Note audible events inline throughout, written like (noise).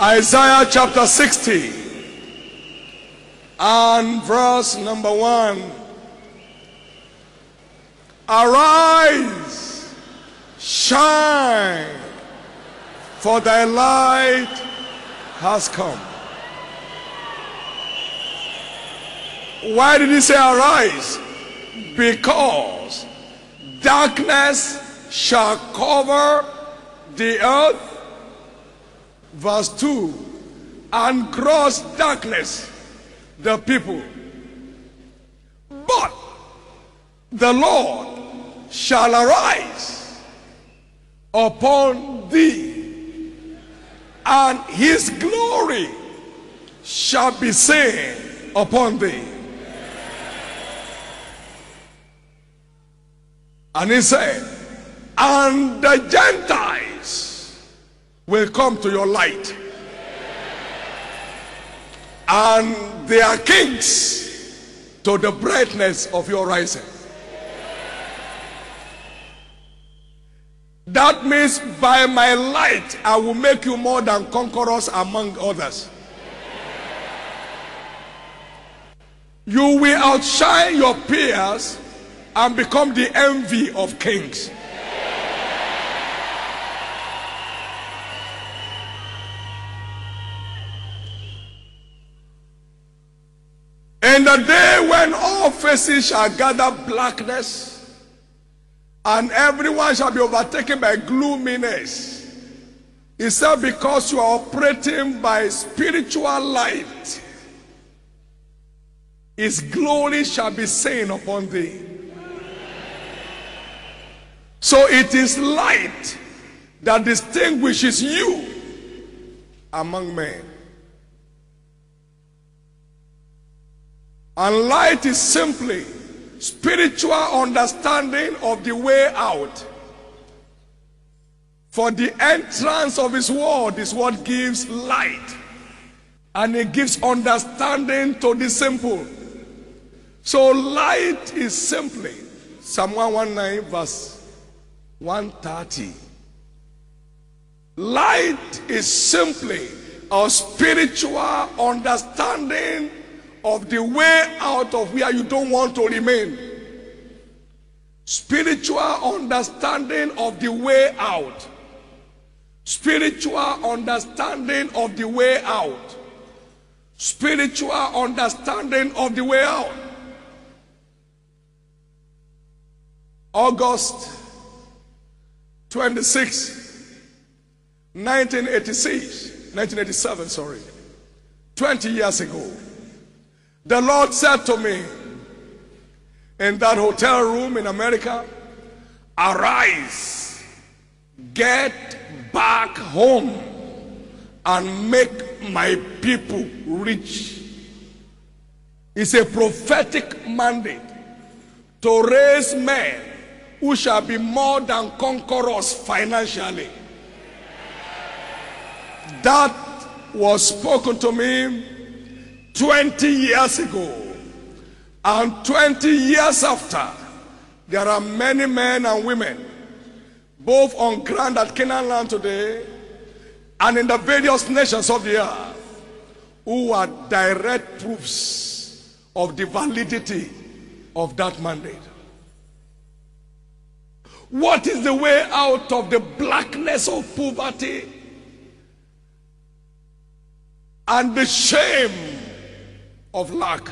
Isaiah chapter 60 and verse number 1. Arise, shine, for thy light has come. Why did he say arise? Because darkness shall cover the earth. Verse 2 and gross darkness the people. But the Lord shall arise upon thee, and his glory shall be seen upon thee. And he said, and the Gentiles will come to your light, and they are kings to the brightness of your rising. That means by my light, I will make you more than conquerors among others. You will outshine your peers and become the envy of kings. In the day when all faces shall gather blackness, and everyone shall be overtaken by gloominess. He said, Because you are operating by spiritual light, his glory shall be seen upon thee. So it is light that distinguishes you among men. And light is simply spiritual understanding of the way out. For the entrance of his word is what gives light. And it gives understanding to the simple. So light is simply Psalm 119 verse 130. Light is simply a spiritual understanding of the way out of where you don't want to remain. Spiritual understanding of the way out. Spiritual understanding of the way out. Spiritual understanding of the way out. August 26, 1986, 1987, sorry, 20 years ago. The Lord said to me in that hotel room in America, Arise, get back home, and make my people rich. It's a prophetic mandate to raise men who shall be more than conquerors financially. That was spoken to me 20 years ago. And 20 years after, there are many men and women, both on ground at Canaan land today and in the various nations of the earth, who are direct proofs of the validity of that mandate. What is the way out of the blackness of poverty and the shame of lack?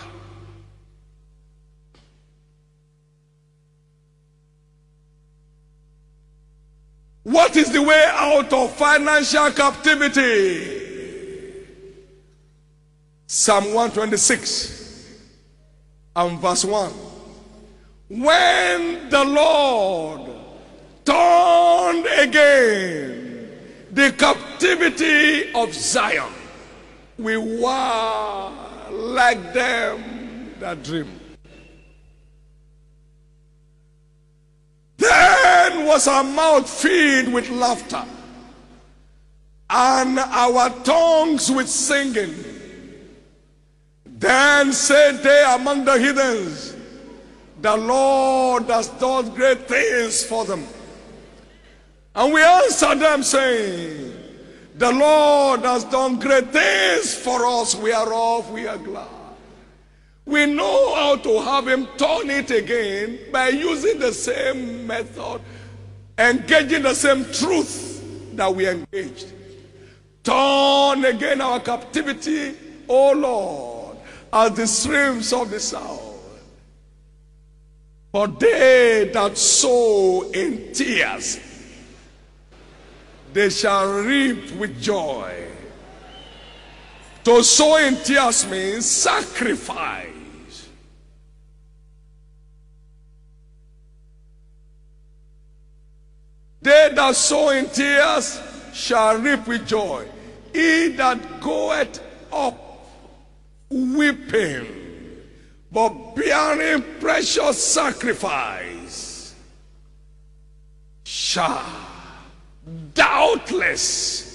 What is the way out of financial captivity? Psalm 126 and verse 1. When the Lord turned again the captivity of Zion, we were like them that dream. Then was our mouth filled with laughter, and our tongues with singing. Then said they among the heathens, The Lord has done great things for them. And we answered them, saying, The Lord has done great things for us. We are off, we are glad. We know how to have Him turn it again by using the same method, engaging the same truth that we engaged. Turn again our captivity, O Lord, as the streams of the south. For they that sow in tears, they shall reap with joy. To sow in tears means sacrifice. They that sow in tears shall reap with joy. He that goeth up weeping, but bearing precious sacrifice, shall doubtless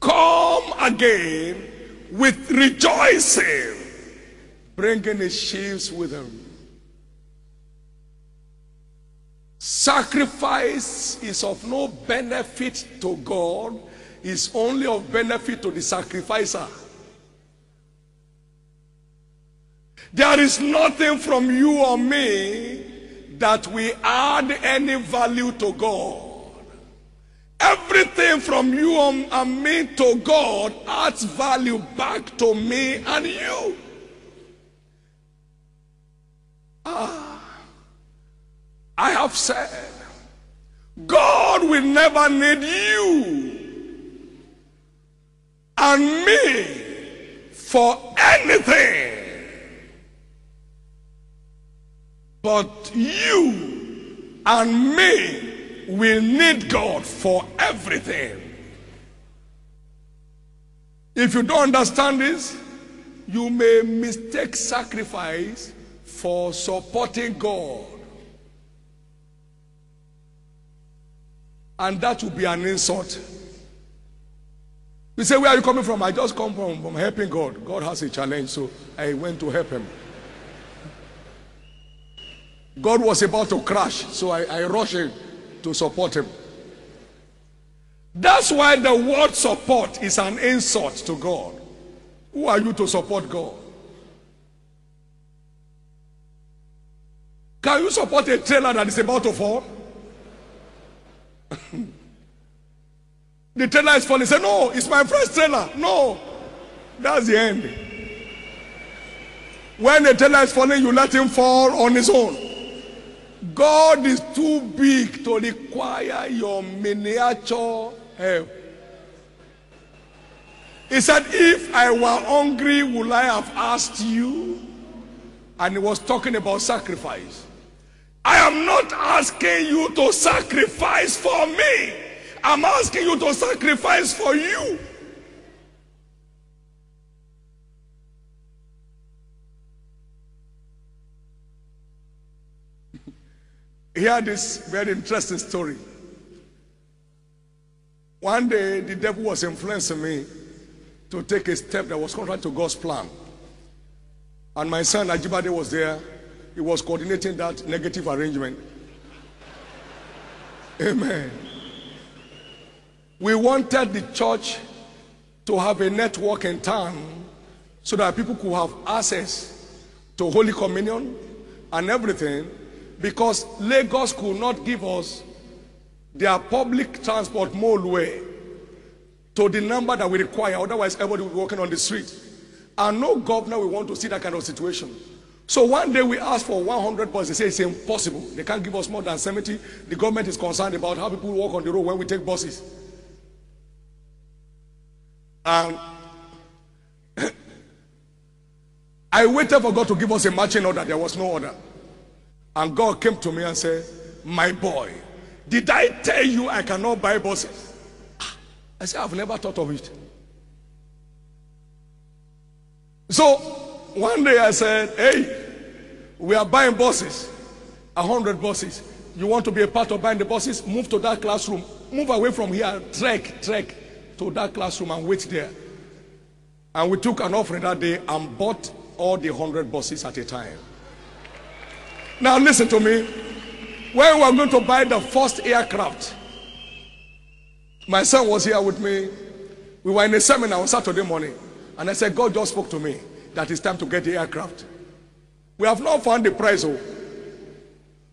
come again with rejoicing, bringing his sheaves with him. Sacrifice is of no benefit to God, is only of benefit to the sacrificer. There is nothing from you or me that we add any value to God. Everything from you and me to God adds value back to me and you. Ah. I have said, God will never need you and me for anything. But you and me will need God for everything. If you don't understand this, you may mistake sacrifice for supporting God. And that will be an insult. You say, Where are you coming from? I just come from, from helping God. God has a challenge, so I went to help him. God was about to crash, so I, I rushed in to support him. That's why the word support is an insult to God. Who are you to support God? Can you support a trailer that is about to fall? (laughs) the trailer is falling. Say, no, it's my first trailer. No. That's the end. When the trailer is falling, you let him fall on his own. God is too big to require your miniature help. He said, If I were hungry, would I have asked you? And he was talking about sacrifice. I am not asking you to sacrifice for me. I'm asking you to sacrifice for you. Hear this very interesting story. One day, the devil was influencing me to take a step that was contrary to God's plan. And my son Ajibade was there he was coordinating that negative arrangement. (laughs) Amen. We wanted the church to have a network in town so that people could have access to Holy Communion and everything because Lagos could not give us their public transport motorway to the number that we require. Otherwise, everybody would be walking on the street. And no governor will want to see that kind of situation. So one day we asked for 100 buses. They say it's impossible. They can't give us more than 70. The government is concerned about how people walk on the road when we take buses. And (coughs) I waited for God to give us a matching order. There was no order. And God came to me and said, My boy, did I tell you I cannot buy buses? Ah, I said, I've never thought of it. So one day I said, Hey, we are buying buses, a hundred buses. You want to be a part of buying the buses? Move to that classroom. Move away from here. Trek, trek to that classroom and wait there. And we took an offering that day and bought all the hundred buses at a time. Now listen to me. When we were going to buy the first aircraft, my son was here with me. We were in a seminar on Saturday morning, and I said, God just spoke to me that it's time to get the aircraft. We have not found the price. Oh.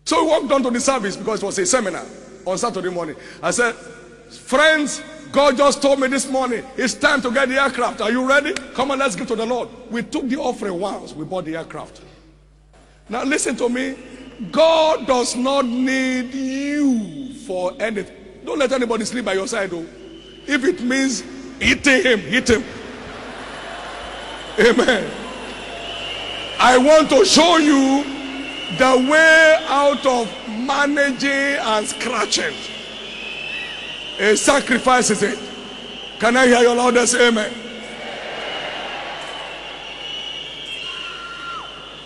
So we walked down to the service because it was a seminar on Saturday morning. I said, Friends, God just told me this morning it's time to get the aircraft. Are you ready? Come on, let's give to the Lord. We took the offering once, we bought the aircraft. Now, listen to me. God does not need you for anything. Don't let anybody sleep by your side, though. If it means hitting him, hit him. Amen. I want to show you the way out of managing and scratching. A sacrifice is it. Can I hear your loudest amen?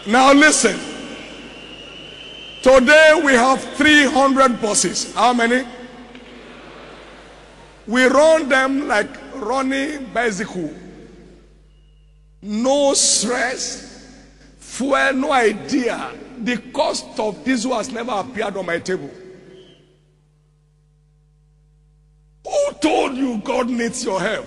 Now listen. Today we have 300 buses. How many? We run them like running bicycle. No stress, fuel, no idea. The cost of diesel has never appeared on my table. Who told you God needs your help?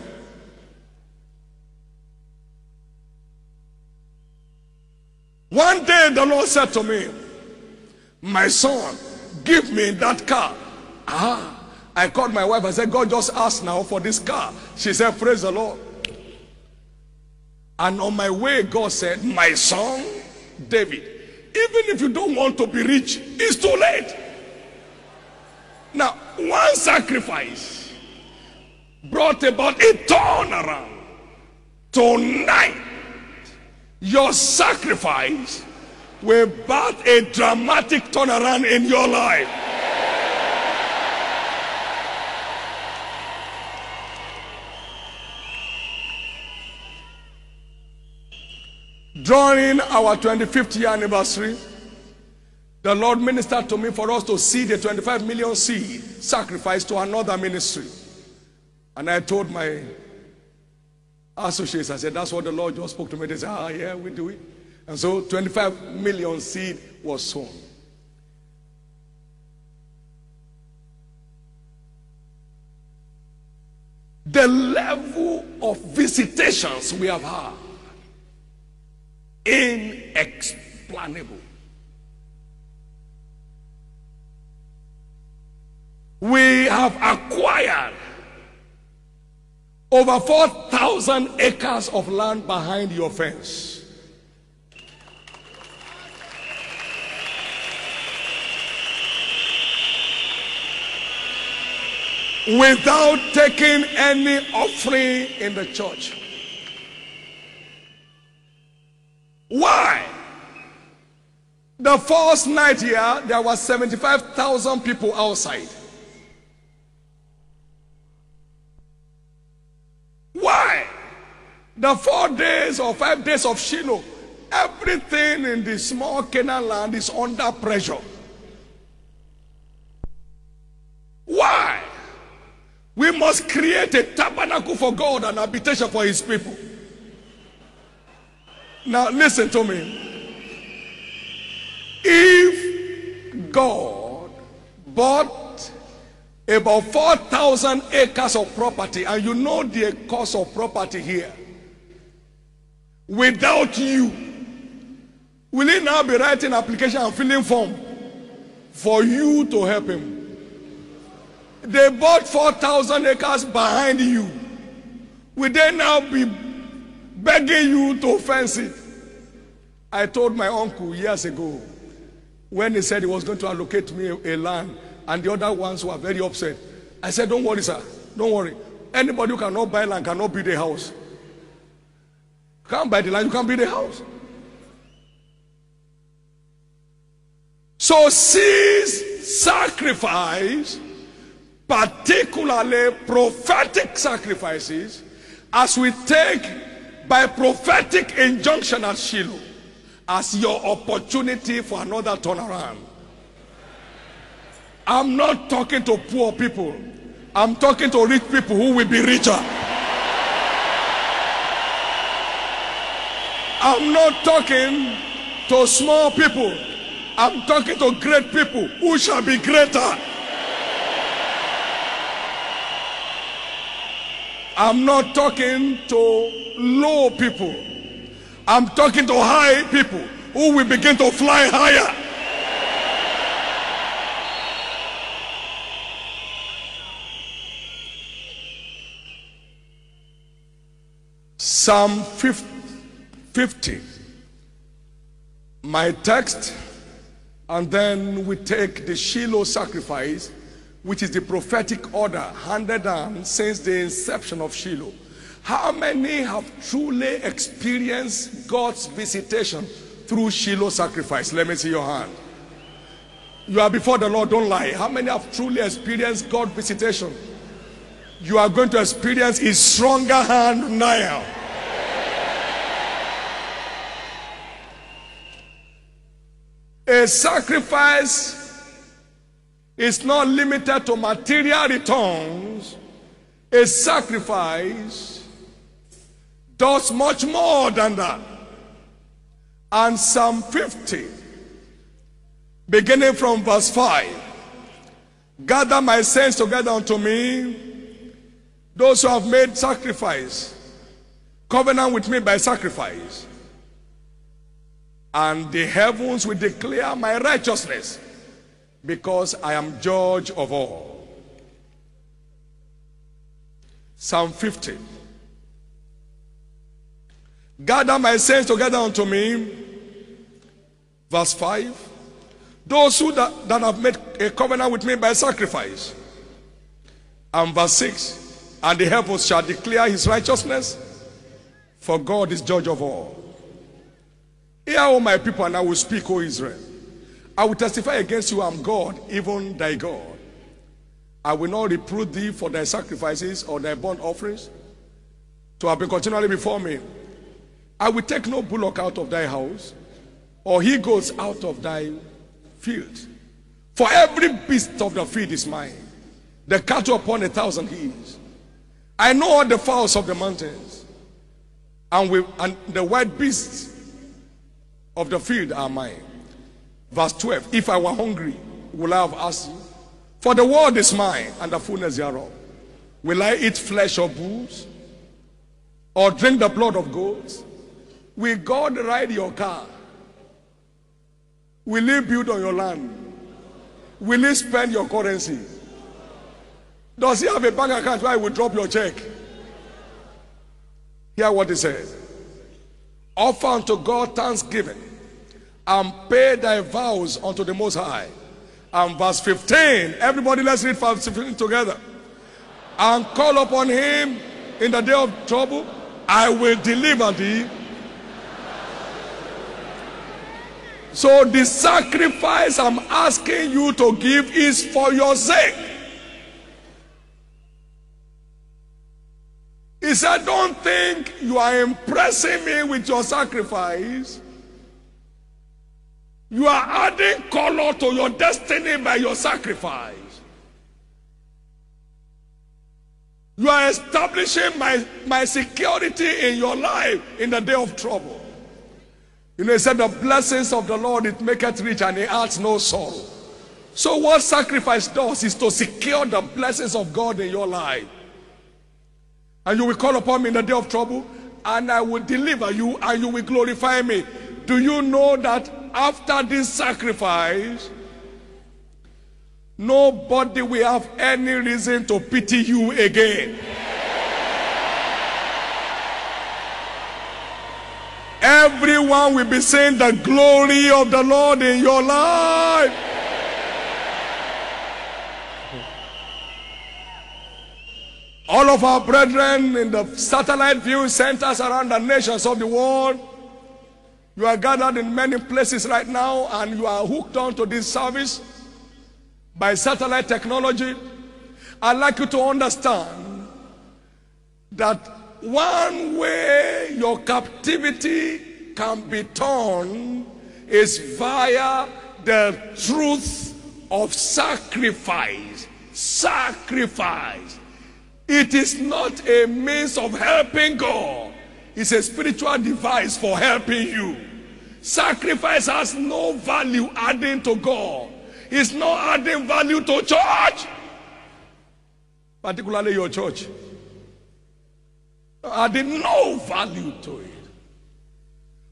One day the Lord said to me, My son, give me that car. Ah, I called my wife. I said, God just asked now for this car. She said, Praise the Lord. And on my way, God said, My son, David, even if you don't want to be rich, it's too late. Now, one sacrifice brought about a turnaround. Tonight, your sacrifice will brought a dramatic turnaround in your life. During our 25th year anniversary, the Lord ministered to me for us to see the 25 million seed sacrifice to another ministry. And I told my associates, I said, that's what the Lord just spoke to me. They said, ah, yeah, we do it. And so 25 million seed was sown. The level of visitations we have had, inexplainable. We have acquired over 4,000 acres of land behind your fence. Without taking any offering in the church. Why? The first night here, there was 75,000 people outside. Why? The four days or five days of Shiloh, everything in the small Canaan land is under pressure. Why? We must create a tabernacle for God and habitation for his people. Now, listen to me. If God bought about 4,000 acres of property, and you know the cost of property here, without you, will he now be writing application and filling form for you to help him? They bought 4,000 acres behind you. Will they now be begging you to fence it? I told my uncle years ago when he said he was going to allocate me a, land and the other ones were very upset. I said, Don't worry, sir. Don't worry. Anybody who cannot buy land cannot build a house. Can't buy the land, you can't build a house. So cease sacrifice, particularly prophetic sacrifices, as we take by prophetic injunction at Shiloh as your opportunity for another turnaround. I'm not talking to poor people. I'm talking to rich people who will be richer. I'm not talking to small people. I'm talking to great people who shall be greater. I'm not talking to low people. I'm talking to high people who will begin to fly higher. Psalm 50. My text, and then we take the Shiloh sacrifice, which is the prophetic order handed down since the inception of Shiloh. How many have truly experienced God's visitation through Shiloh sacrifice? Let me see your hand. You are before the Lord, don't lie. How many have truly experienced God's visitation? You are going to experience His stronger hand now. A sacrifice is not limited to material returns. A sacrifice does much more than that. And Psalm 50, beginning from verse 5 Gather my saints together unto me, those who have made sacrifice, covenant with me by sacrifice and the heavens will declare my righteousness because I am judge of all. Psalm 50. Gather my saints together unto me. Verse 5. Those who that, that have made a covenant with me by sacrifice. And verse 6. And the heavens shall declare his righteousness, for God is judge of all. Hear, all my people, and I will speak, O Israel. I will testify against you, I am God, even thy God. I will not reprove thee for thy sacrifices or thy burnt offerings to have been continually before me. I will take no bullock out of thy house, or he goes out of thy field. For every beast of the field is mine, the cattle upon a thousand hills. I know all the fowls of the mountains, and, and the wild beasts of the field are mine. Verse 12 If I were hungry, will I have asked you? For the world is mine and the fullness thereof. Will I eat flesh of bulls or drink the blood of goats? Will God ride your car? Will He build on your land? Will He spend your currency? Does He have a bank account where He will drop your check? Hear what He said. Offer unto God thanksgiving and pay thy vows unto the Most High. And verse 15, everybody let's read verse 15 together. And call upon him in the day of trouble, I will deliver thee. So the sacrifice I'm asking you to give is for your sake. He said, Don't think you are impressing me with your sacrifice. You are adding color to your destiny by your sacrifice. You are establishing my, my security in your life in the day of trouble. You know, he said, The blessings of the Lord it maketh rich and it adds no sorrow. So, what sacrifice does is to secure the blessings of God in your life. And you will call upon me in the day of trouble, and I will deliver you, and you will glorify me. Do you know that after this sacrifice, nobody will have any reason to pity you again. Everyone will be saying the glory of the Lord in your life. All of our brethren in the satellite viewing centers around the nations of the world, you are gathered in many places right now and you are hooked on to this service by satellite technology. I'd like you to understand that one way your captivity can be torn is via the truth of sacrifice. Sacrifice. It is not a means of helping God. It's a spiritual device for helping you. Sacrifice has no value adding to God. It's not adding value to church. Particularly your church. Adding no value to it.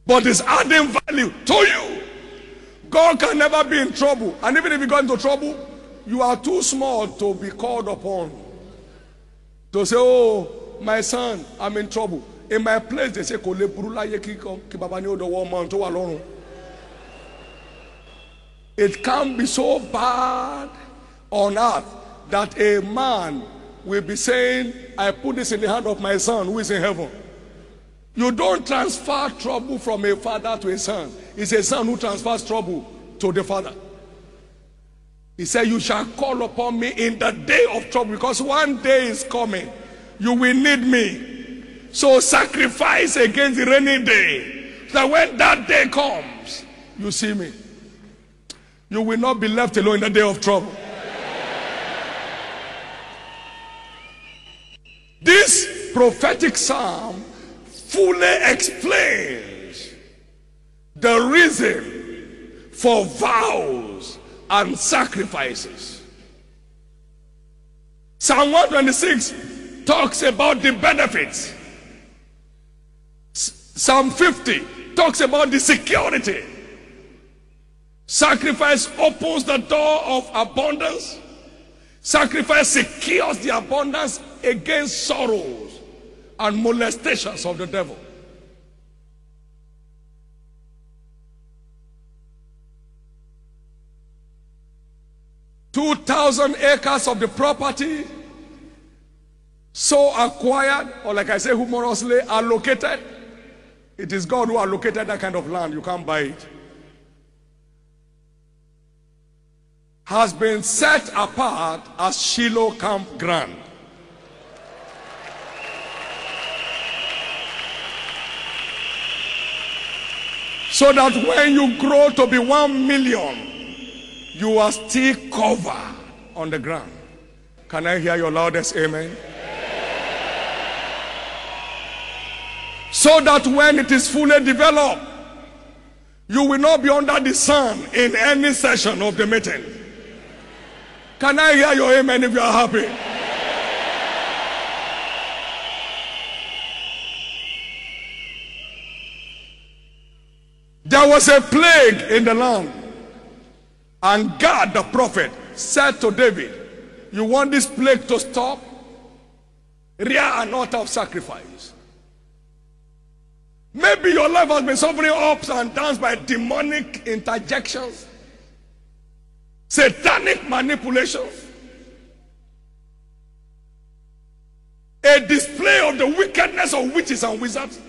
But it's adding value to you. God can never be in trouble. And even if you got into trouble, you are too small to be called upon. To say, oh, my son, I'm in trouble. In my place, they say, kò lè burú láyé kí bàbá ní tó wà lọ́rùn. It can be so bad on earth that a man will be saying, I put this in the hand of my son who is in heaven. You don't transfer trouble from a father to a son. It's a son who transfers trouble to the father. He said, You shall call upon me in the day of trouble because one day is coming. You will need me. So sacrifice against the rainy day. So that when that day comes, you see me. You will not be left alone in the day of trouble. This prophetic psalm fully explains the reason for vows and sacrifices. Psalm 126 talks about the benefits. Psalm 50 talks about the security. Sacrifice opens the door of abundance. Sacrifice secures the abundance against sorrows and molestations of the devil. Two thousand acres of the property so acquired, or like I say humorously, allocated. It is God who allocated that kind of land. You can't buy it. Has been set apart as Shiloh Camp Campground. So that when you grow to be one million, you are still covered on the ground. Can I hear your loudest amen? So that when it is fully developed, you will not be under the sun in any session of the meeting. Can I hear your amen if you are happy? There was a plague in the land. And God, the prophet, said to David, You want this plague to stop? Rear an altar of sacrifice. Maybe your life has been suffering ups and downs by demonic interjections, satanic manipulations, a display of the wickedness of witches and wizards.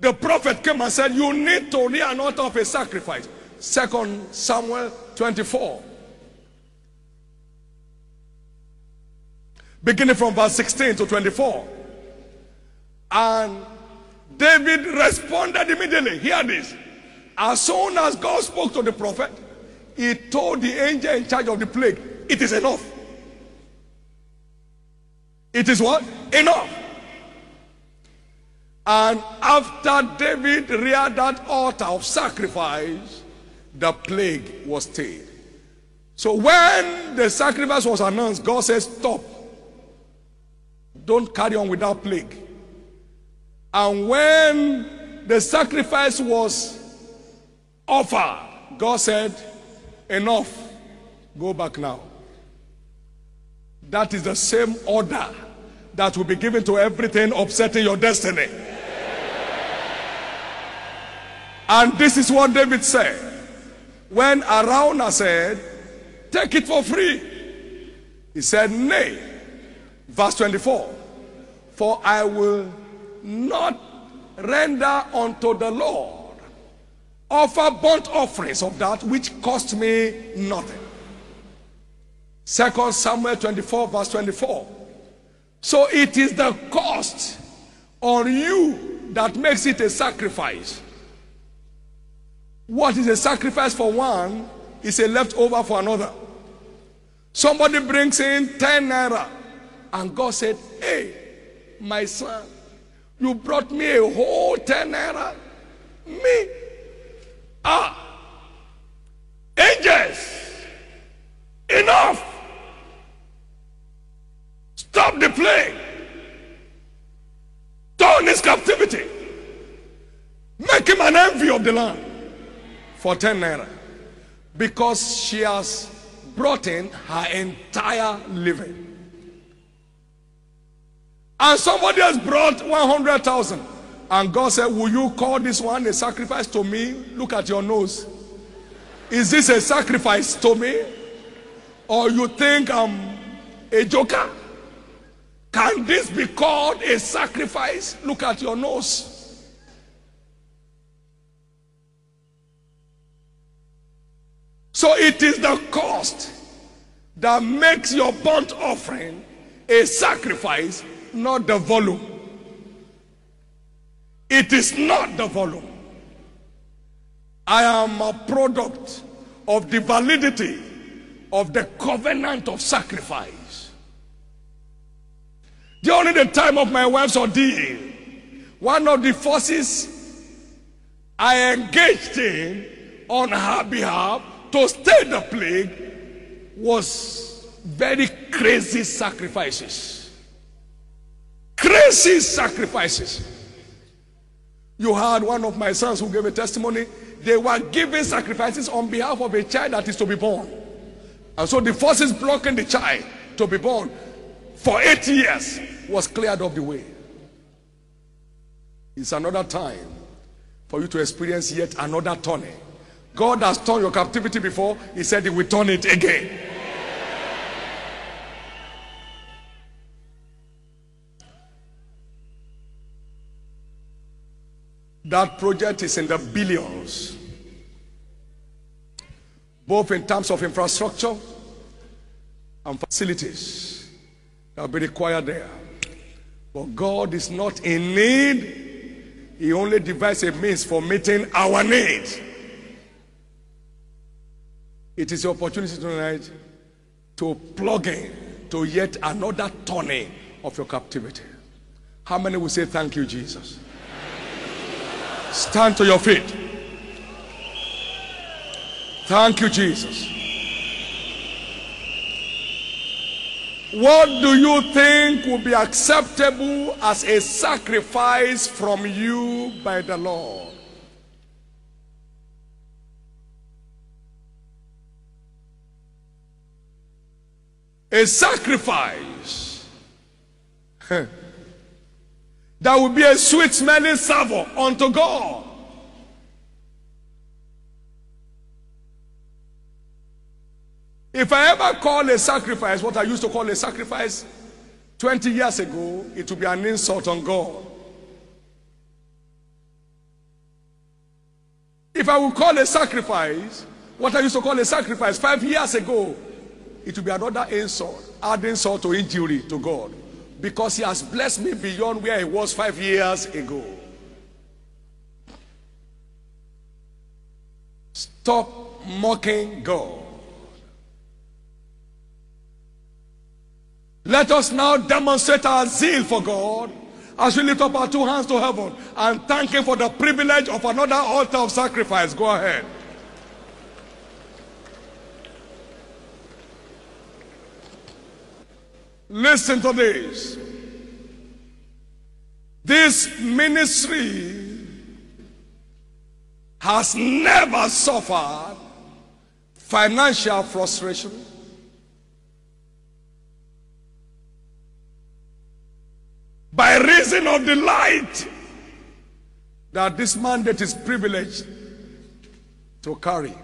The prophet came and said, You need to rear an altar of a sacrifice. Second Samuel 24. Beginning from verse 16 to 24. And David responded immediately. Hear this. As soon as God spoke to the prophet, he told the angel in charge of the plague, It is enough. It is what? Enough. And after David reared that altar of sacrifice, the plague was stayed. So when the sacrifice was announced, God says, Stop. Don't carry on with that plague. And when the sacrifice was offered, God said, Enough. Go back now. That is the same order that will be given to everything upsetting your destiny. And this is what David said. When Araunah said, Take it for free, he said, Nay. Verse 24 For I will not render unto the Lord offer burnt offerings of that which cost me nothing. Second Samuel 24, verse 24. So it is the cost on you that makes it a sacrifice. What is a sacrifice for one is a leftover for another. Somebody brings in 10 naira, and God said, Hey, my son, you brought me a whole ten naira. Me? Ah. Angels. Enough. Stop the plague. Turn his captivity. Make him an envy of the land for 10 naira because she has brought in her entire living. And somebody has brought 100,000. And God said, Will you call this one a sacrifice to me? Look at your nose. Is this a sacrifice to me? Or you think I'm a joker? Can this be called a sacrifice? Look at your nose. So it is the cost that makes your burnt offering a sacrifice, not the volume. It is not the volume. I am a product of the validity of the covenant of sacrifice. During the time of my wife's ordeal, one of the forces I engaged in on her behalf to stay the plague was very crazy sacrifices. Crazy sacrifices. You had one of my sons who gave a testimony. They were giving sacrifices on behalf of a child that is to be born. And so the forces blocking the child to be born for eight years was cleared of the way. It's another time for you to experience yet another turning. God has turned your captivity before, He said He will turn it again. That project is in the billions, both in terms of infrastructure and facilities that will be required there. But God is not in need, He only devised a means for meeting our need. It is your opportunity tonight to plug in to yet another turning of your captivity. How many will say, Thank you, Jesus? Stand to your feet. Thank you, Jesus. What do you think will be acceptable as a sacrifice from you by the Lord? A sacrifice (laughs) that will be a sweet smelling savour unto God. If I ever call a sacrifice what I used to call a sacrifice 20 years ago, it would be an insult on God. If I would call a sacrifice what I used to call a sacrifice five years ago, it would be another insult, adding insult to injury to God. Because He has blessed me beyond where He was five years ago. Stop mocking God. Let us now demonstrate our zeal for God as we lift up our two hands to heaven and thank Him for the privilege of another altar of sacrifice. Go ahead. Listen to this. This ministry has never suffered financial frustration. By reason of the light that this mandate is privileged to carry.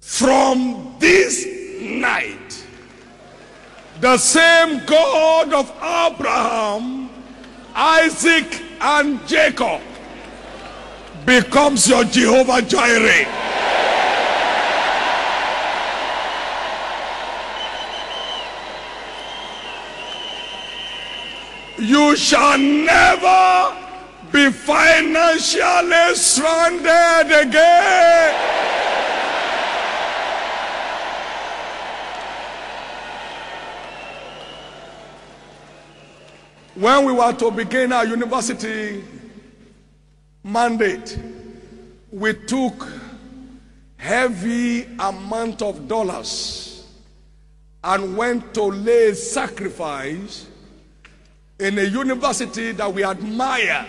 From this night, the same God of Abraham, Isaac, and Jacob becomes your Jehovah Jireh. You shall never be financially stranded again. When we were to begin our university mandate, we took heavy amount of dollars and went to lay sacrifice in a university that we admire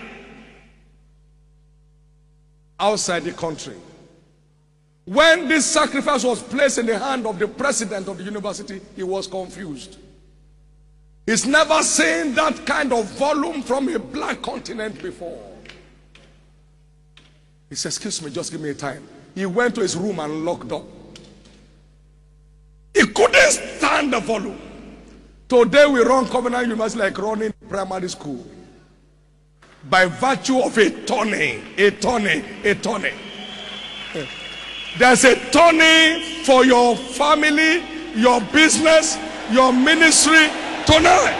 outside the country. When this sacrifice was placed in the hand of the president of the university, he was confused. He's never seen that kind of volume from a black continent before. He said, Excuse me, just give me a time. He went to his room and locked up. He couldn't stand the volume. Today we run Covenant University like running primary school. By virtue of a turning, a turning, a turning. There's a turning for your family, your business, your ministry tonight.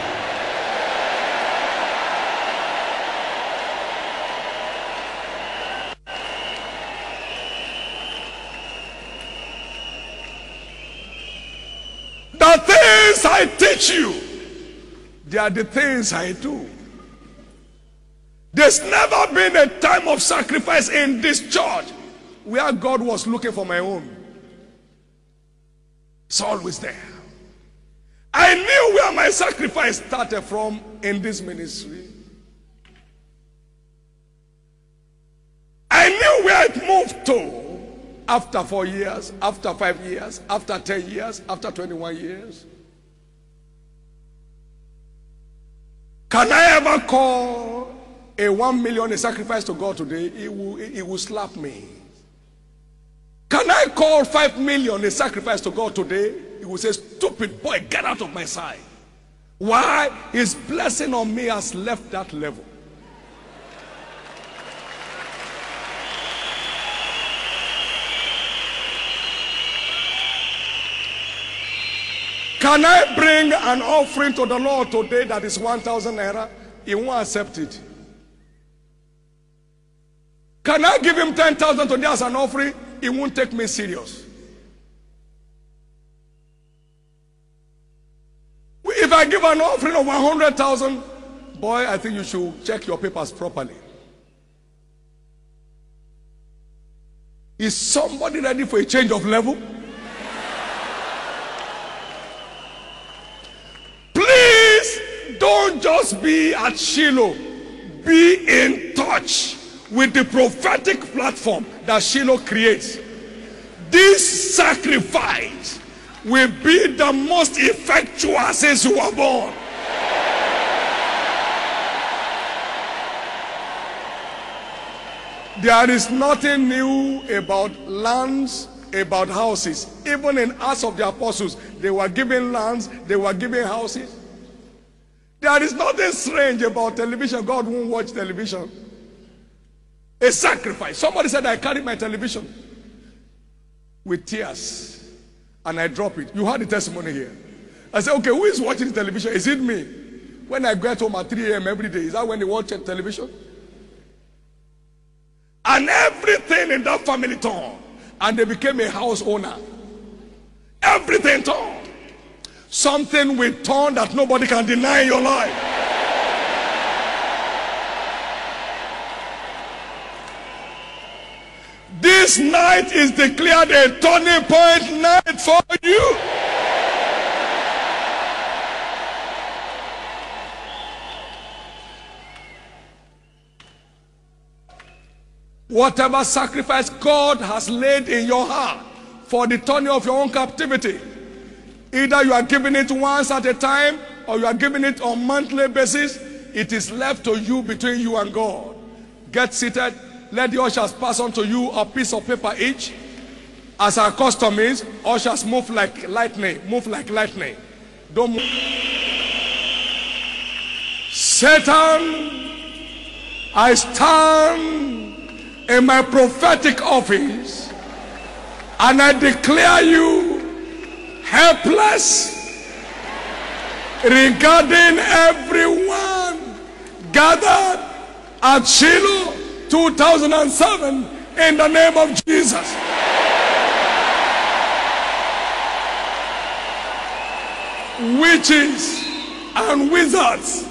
The things I teach you, they are the things I do. There's never been a time of sacrifice in this church where God was looking for my own. It's always there. I knew where my sacrifice started from in this ministry. I knew where it moved to after four years, after five years, after 10 years, after 21 years. Can I ever call a one million a sacrifice to God today? It will, he will slap me. Can I call five million a sacrifice to God today? He will say, Stupid boy, get out of my sight. Why? His blessing on me has left that level. Can I bring an offering to the Lord today that is 1,000 naira? He won't accept it. Can I give him 10,000 today as an offering? He won't take me serious. I give an offering of 100,000, boy, I think you should check your papers properly. Is somebody ready for a change of level? Please don't just be at Shiloh, be in touch with the prophetic platform that Shiloh creates. This sacrifice will be the most effectual since you were born. There is nothing new about lands, about houses. Even in Acts of the Apostles, they were given lands, they were given houses. There is nothing strange about television. God won't watch television. A sacrifice. Somebody said, I carried my television with tears and I drop it. You heard the testimony here. I said, okay, who is watching the television? Is it me? When I get home at 3 a.m. every day, is that when they watch television? And everything in that family turned. And they became a house owner. Everything turned. Something will turn that nobody can deny in your life. This night is declared a turning point night for you. Whatever sacrifice God has laid in your heart for the turning of your own captivity, either you are giving it once at a time or you are giving it on monthly basis, it is left to you between you and God. Get seated. Let the ushers pass on to you a piece of paper each. As our custom is, ushers move like lightning. Move like lightning. Don't move. Satan, I stand in my prophetic office and I declare you helpless regarding everyone gathered at Shiloh 2007 in the name of Jesus. Witches and wizards,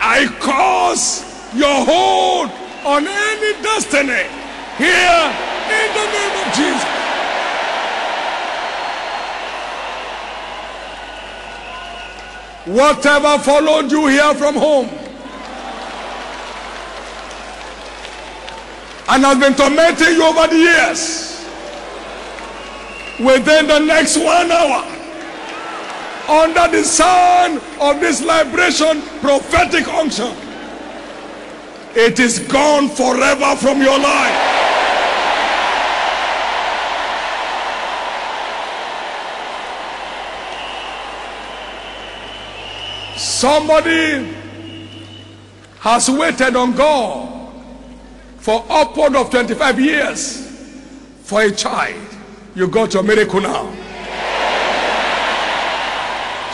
I cause your hold on any destiny here in the name of Jesus. Whatever followed you here from home, and has been tormenting you over the years, within the next one hour, under the sound of this liberation prophetic unction, it is gone forever from your life. Somebody has waited on God for upward of 25 years for a child. You got your miracle now.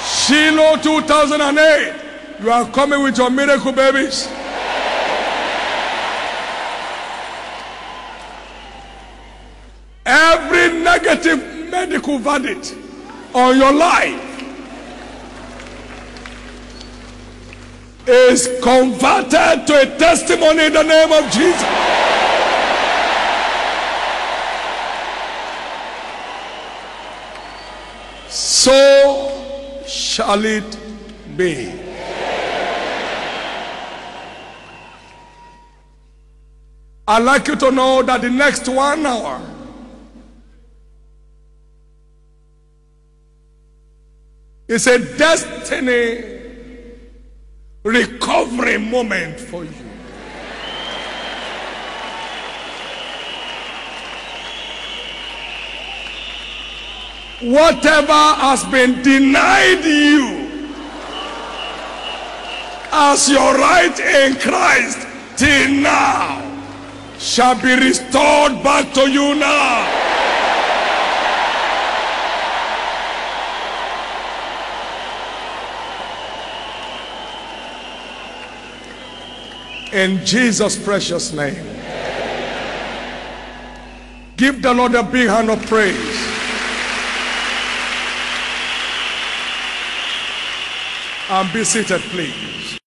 Shiloh 2008. You are coming with your miracle babies. Every negative medical verdict on your life is converted to a testimony in the name of Jesus. So shall it be. I'd like you to know that the next one hour is a destiny recovery moment for you. Whatever has been denied you as your right in Christ till now shall be restored back to you now. In Jesus' precious name. Give the Lord a big hand of praise. And be seated, please.